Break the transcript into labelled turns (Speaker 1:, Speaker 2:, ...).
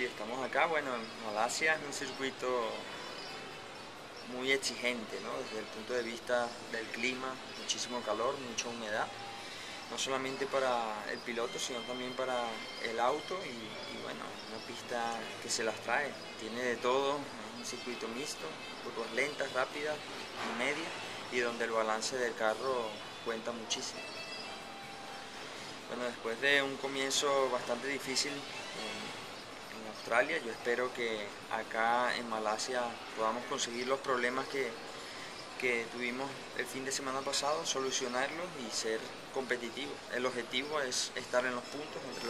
Speaker 1: Sí, estamos acá. Bueno, en Malasia es un circuito muy exigente, ¿no? Desde el punto de vista del clima, muchísimo calor, mucha humedad. No solamente para el piloto, sino también para el auto y, bueno, una pista que se las trae. Tiene de todo, es un circuito mixto, curvas lentas, rápidas y medias, y donde el balance del carro cuenta muchísimo. Bueno, después de un comienzo bastante difícil en, Australia, yo espero que acá en Malasia podamos conseguir los problemas que, que tuvimos el fin de semana pasado, solucionarlos y ser competitivos. El objetivo es estar en los puntos entre los 10 primeros.